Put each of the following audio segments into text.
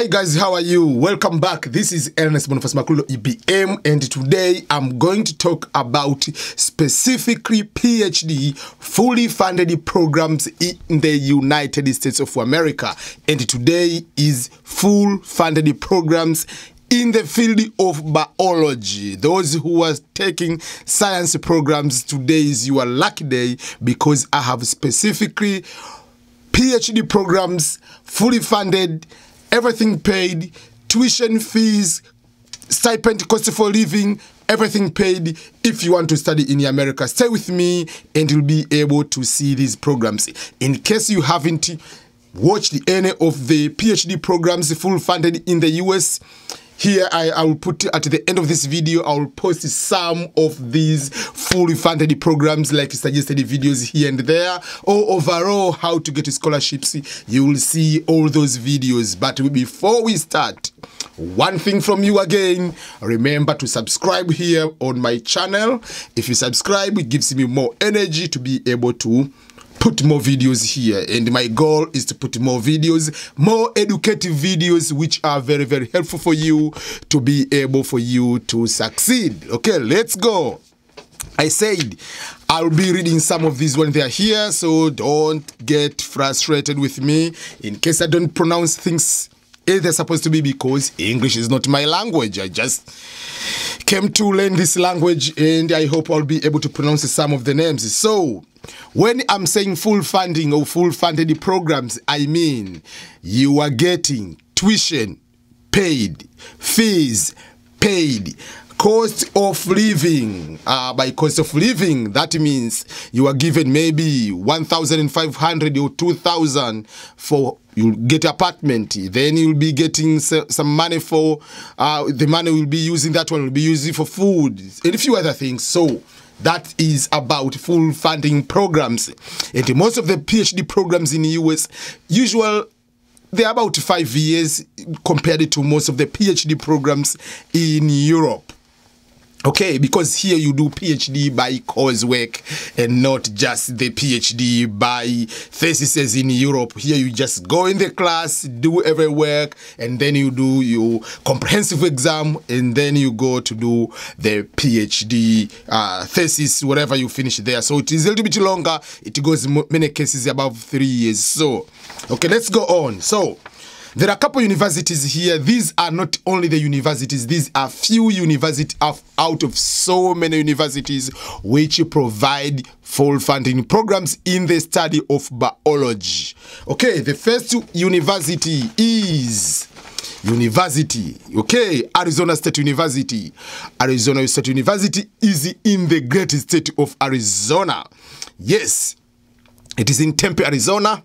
Hi guys, how are you? Welcome back. This is Ernest Boniface Makulo, EBM and today I'm going to talk about specifically PhD fully funded programs in the United States of America. And today is full funded programs in the field of biology. Those who are taking science programs, today is your lucky day because I have specifically PhD programs fully funded everything paid, tuition fees, stipend, cost for living, everything paid if you want to study in America. Stay with me and you'll be able to see these programs. In case you haven't watched any of the PhD programs full funded in the US, here I, I, will put at the end of this video i will post some of these fully funded programs like suggested videos here and there. Or overall how to get scholarships you will see all those videos. But before we start one thing from you again remember to subscribe here on my channel. If you subscribe it gives me more energy to be able to put more videos here. And my goal is to put more videos more educative videos which are very very helpful for you to be able for you to succeed. Okay let's go. I said I'll be reading some of these when they are here, so don't get frustrated with me. In case I don't pronounce things they're supposed to be because English is not my language. I just came to learn this language and I hope I'll be able to pronounce some of the names. So, when I'm saying full funding or full funded programs, I mean you are getting tuition paid, fees paid, cost of living. Uh, by cost of living, that means you are given maybe 1,500 or 2,000 for you'll get apartment then you'll be getting some money for uh, the money will be using that one will be using for food and a few other things so that is about full funding programs. And most of the PhD programs in the US, usual they're about five years compared to most of the PhD programs in Europe. Okay, because here you do PhD by coursework and not just the PhD by theses in Europe. Here you just go in the class, do every work, and then you do your comprehensive exam, and then you go to do the PhD uh, thesis, whatever you finish there. So it is a little bit longer. It goes many cases above three years. So, okay, let's go on. So, there are a couple universities here. These are not only the universities, these are few universities out of so many universities which provide full funding programs in the study of biology. Okay, the first university is University, okay, Arizona State University. Arizona State University is in the great state of Arizona. Yes, it is in Tempe, Arizona.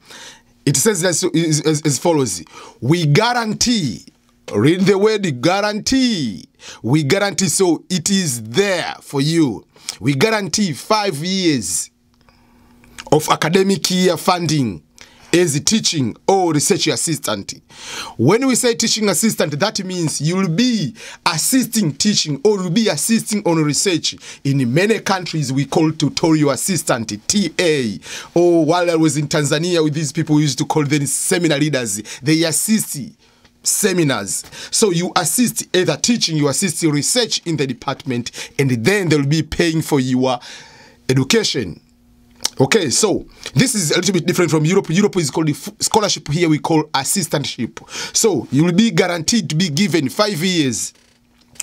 It says as, as, as follows We guarantee, read the word guarantee. We guarantee, so it is there for you. We guarantee five years of academic year funding as teaching or research assistant. When we say teaching assistant, that means you'll be assisting teaching or you'll be assisting on research. In many countries, we call tutorial assistant, TA. Or while I was in Tanzania with these people, we used to call them seminar leaders. They assist seminars. So you assist either teaching, you assist research in the department, and then they'll be paying for your education. Okay, so this is a little bit different from Europe. Europe is called scholarship. Here we call assistantship. So you will be guaranteed to be given five years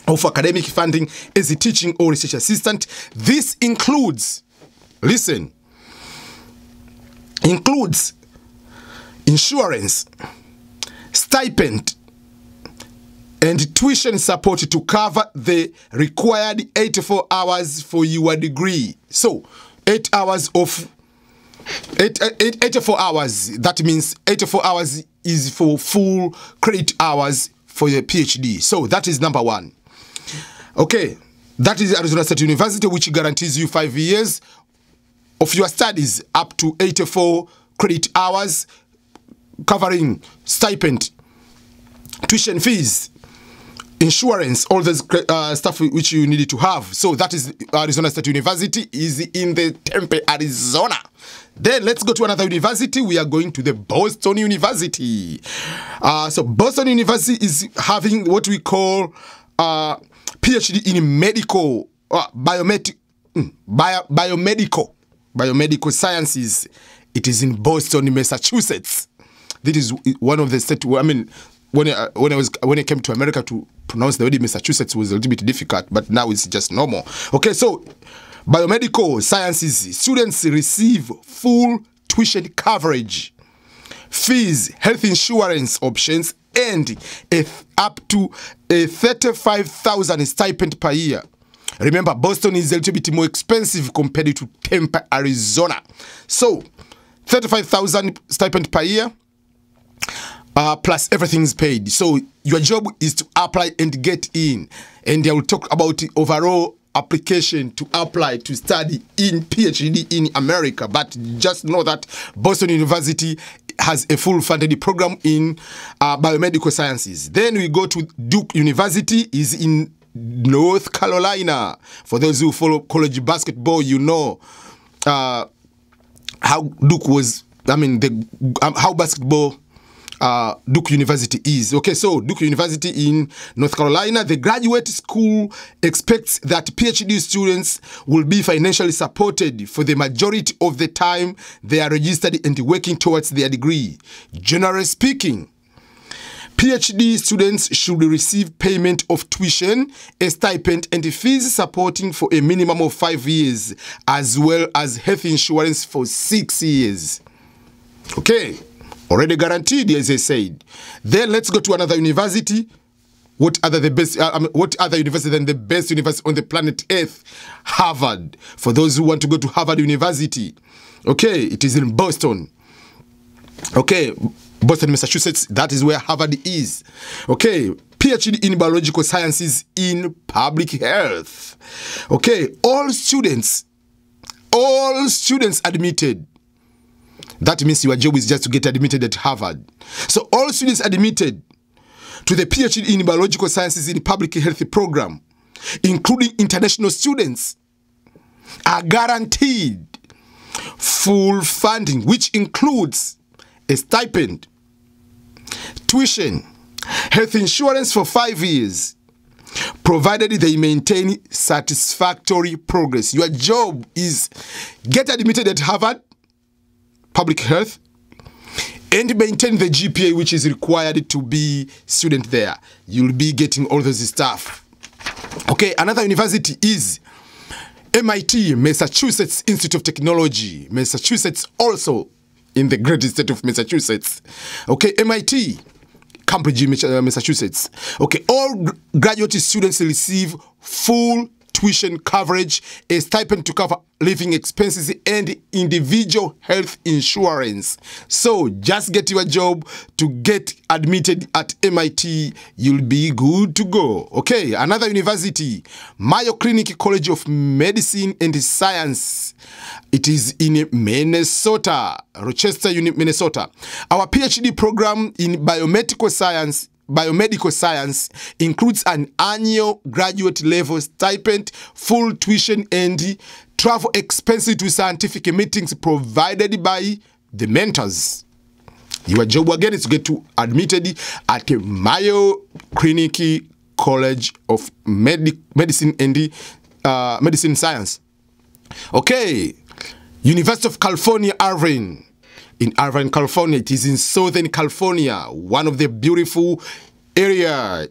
of academic funding as a teaching or research assistant. This includes, listen, includes insurance, stipend, and tuition support to cover the required 84 hours for your degree. So eight hours of eight, eight, 84 hours. That means 84 hours is for full credit hours for your PhD. So that is number one. Okay, that is Arizona State University, which guarantees you five years of your studies up to 84 credit hours, covering stipend, tuition fees, insurance, all this uh, stuff which you needed to have. So that is Arizona State University is in the Tempe, Arizona. Then let's go to another university. We are going to the Boston University. Uh, so Boston University is having what we call uh, PhD in medical, uh, mm, bio- biomedical, biomedical sciences. It is in Boston, Massachusetts. This is one of the state. I mean, when I, uh, when I was when I came to America to pronounce the word Massachusetts was a little bit difficult, but now it's just normal. Okay, so biomedical sciences students receive full tuition coverage, fees, health insurance options, and up to a thirty-five thousand stipend per year. Remember, Boston is a little bit more expensive compared to Tempe, Arizona. So, thirty-five thousand stipend per year uh, plus everything's paid. So your job is to apply and get in. And I will talk about the overall application to apply to study in PhD in America. But just know that Boston University has a full funded program in uh, biomedical sciences. Then we go to Duke University is in North Carolina. For those who follow college basketball, you know uh, how Duke was. I mean, the um, how basketball uh, Duke University is. Okay, so Duke University in North Carolina, the graduate school expects that PhD students will be financially supported for the majority of the time they are registered and working towards their degree. Generally speaking, PhD students should receive payment of tuition, a stipend, and fees supporting for a minimum of five years, as well as health insurance for six years. Okay, already guaranteed, as I said. Then let's go to another university. What other the best? Uh, um, what other university than the best university on the planet Earth? Harvard. For those who want to go to Harvard University, okay, it is in Boston. Okay, Boston, Massachusetts. That is where Harvard is. Okay, PhD in biological sciences in public health. Okay, all students, all students admitted that means your job is just to get admitted at Harvard. So all students admitted to the PhD in Biological Sciences in Public Health program, including international students, are guaranteed full funding, which includes a stipend, tuition, health insurance for five years, provided they maintain satisfactory progress. Your job is get admitted at Harvard, public health and maintain the GPA which is required to be student there. You'll be getting all those stuff. Okay, another university is MIT, Massachusetts Institute of Technology. Massachusetts also in the great state of Massachusetts. Okay, MIT, Cambridge, Massachusetts. Okay, all graduate students receive full tuition coverage, a stipend to cover living expenses, and individual health insurance. So just get your job to get admitted at MIT. You'll be good to go. Okay, another university, Mayo Clinic College of Medicine and Science. It is in Minnesota, Rochester, Minnesota. Our PhD program in biomedical science biomedical science includes an annual graduate level stipend, full tuition, and travel expenses to scientific meetings provided by the mentors. Your job again is to get to admitted at Mayo Clinic College of Medi Medicine and uh, Medicine Science. Okay, University of California, Irvine in Irvine, California. It is in Southern California, one of the beautiful area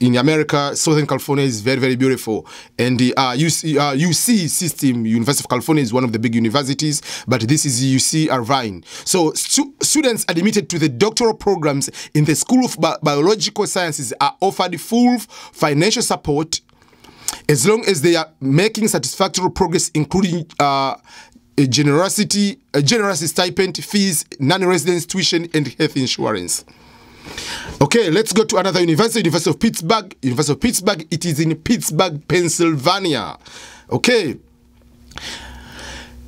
in America. Southern California is very, very beautiful. And the uh, UC, uh, UC system, University of California, is one of the big universities, but this is UC Irvine. So stu students admitted to the doctoral programs in the School of Bi Biological Sciences are offered full financial support as long as they are making satisfactory progress, including uh, a generosity, a generous stipend, fees, non-residence tuition, and health insurance. Okay, let's go to another university, University of Pittsburgh. University of Pittsburgh, it is in Pittsburgh, Pennsylvania. Okay.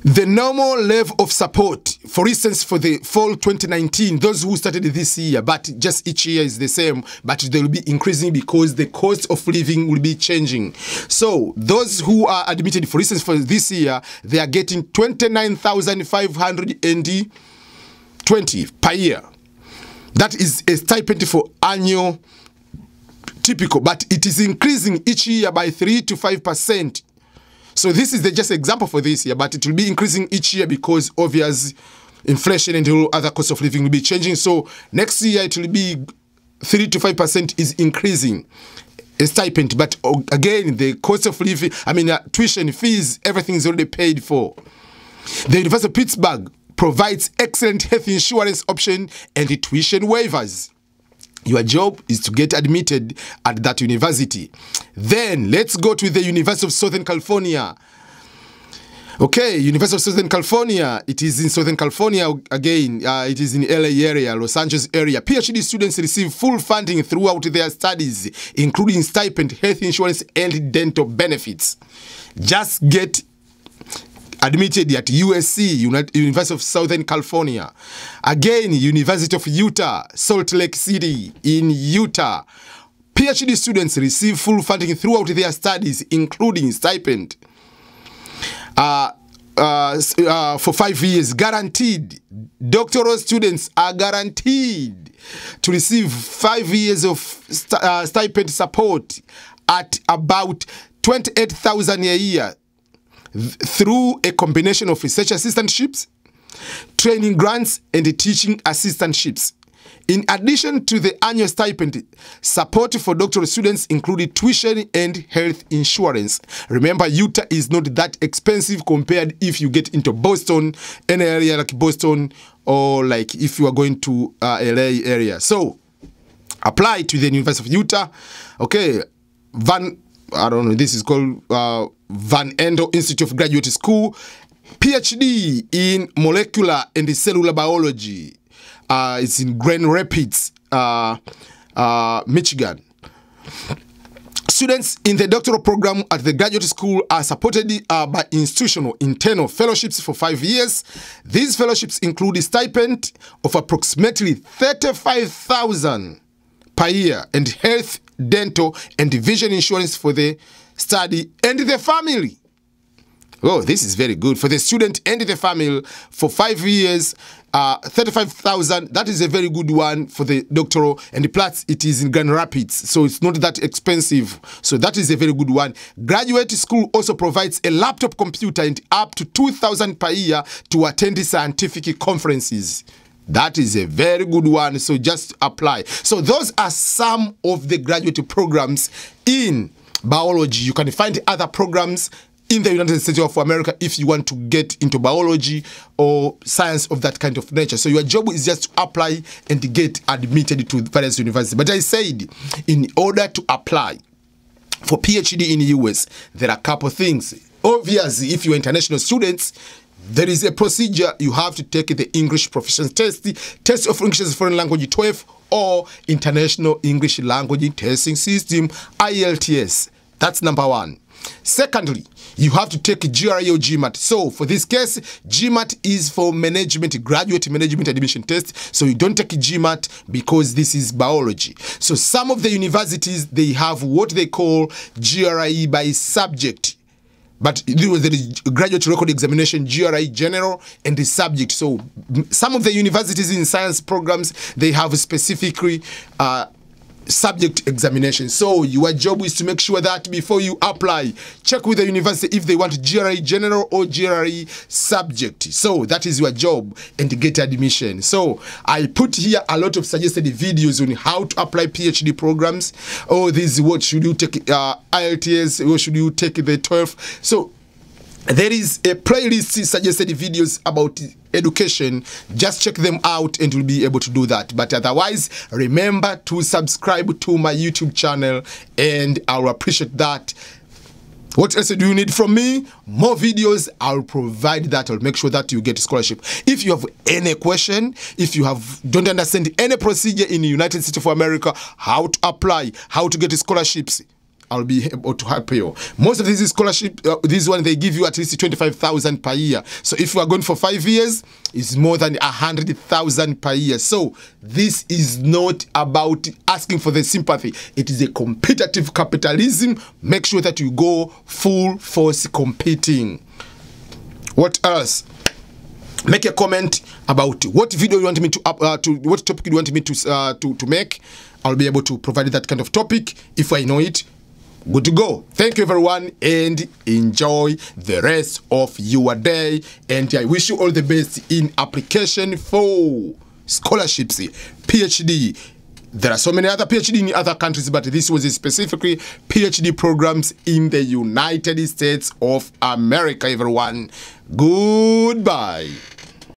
the normal level of support, for instance, for the fall 2019, those who started this year, but just each year is the same, but they will be increasing because the cost of living will be changing. So those who are admitted, for instance, for this year, they are getting 29,520 per year. That is a stipend for annual typical, but it is increasing each year by 3 to 5 percent so this is the just example for this year, but it will be increasing each year because obvious inflation and all other cost of living will be changing. So next year it will be 3 to 5 percent is increasing a stipend, but again the cost of living, I mean uh, tuition fees, everything is already paid for. The University of Pittsburgh provides excellent health insurance option and tuition waivers. Your job is to get admitted at that university. Then let's go to the University of Southern California. Okay, University of Southern California. It is in Southern California again. Uh, it is in LA area, Los Angeles area. PhD students receive full funding throughout their studies, including stipend, health insurance, and dental benefits. Just get admitted at USC, University of Southern California. Again, University of Utah, Salt Lake City in Utah. PhD students receive full funding throughout their studies, including stipend. Uh, uh, uh, for five years, guaranteed. Doctoral students are guaranteed to receive five years of st uh, stipend support at about 28,000 a year through a combination of research assistantships, training grants, and teaching assistantships. In addition to the annual stipend, support for doctoral students included tuition and health insurance. Remember, Utah is not that expensive compared if you get into Boston, any area like Boston, or like if you are going to uh, LA area. So, apply to the University of Utah. Okay, Van, I don't know, this is called uh, Van Andel Institute of Graduate School. PhD in molecular and cellular biology. Uh, it's in Grand Rapids, uh, uh, Michigan. Students in the doctoral program at the graduate school are supported uh, by institutional internal fellowships for five years. These fellowships include a stipend of approximately 35,000 per year and health, dental, and vision insurance for the study and the family. Oh, this is very good for the student and the family for five years. Uh, 35,000, that is a very good one for the doctoral. And plus, it is in Grand Rapids, so it's not that expensive. So that is a very good one. Graduate school also provides a laptop computer and up to 2,000 per year to attend scientific conferences. That is a very good one, so just apply. So those are some of the graduate programs in biology. You can find other programs in the United States of America if you want to get into biology or science of that kind of nature. So your job is just to apply and get admitted to various universities. But I said, in order to apply for PhD in the US, there are a couple things. Obviously, if you're international students, there is a procedure you have to take the English proficiency test, test of English as a foreign language 12, or International English Language Testing System, IELTS. That's number one. Secondly, you have to take GRE or GMAT. So for this case, GMAT is for management, graduate management admission test. So you don't take GMAT because this is biology. So some of the universities, they have what they call GRE by subject. But there is graduate record examination, GRE general, and the subject. So some of the universities in science programs, they have specifically uh, subject examination. So your job is to make sure that before you apply, check with the university if they want GRE general or GRE subject. So that is your job and get admission. So I put here a lot of suggested videos on how to apply PhD programs. Oh, this is what should you take uh, IELTS, or should you take the 12. So there is a playlist suggested videos about education just check them out and you'll be able to do that but otherwise remember to subscribe to my youtube channel and i'll appreciate that what else do you need from me? More videos. I'll provide that. I'll make sure that you get scholarship. If you have any question, if you have don't understand any procedure in the United States of America, how to apply, how to get scholarships, I'll be able to help you. Most of these scholarship, uh, this one they give you at least twenty five thousand per year. So if you are going for five years, it's more than a hundred thousand per year. So this is not about asking for the sympathy. It is a competitive capitalism. Make sure that you go full force competing. What else? make a comment about what video you want me to uh, to what topic you want me to uh, to to make i'll be able to provide that kind of topic if i know it good to go. Thank you everyone and enjoy the rest of your day. And i wish you all the best in application for scholarships phd there are so many other phd in other countries but this was specifically phd programs in the united states of america everyone. Goodbye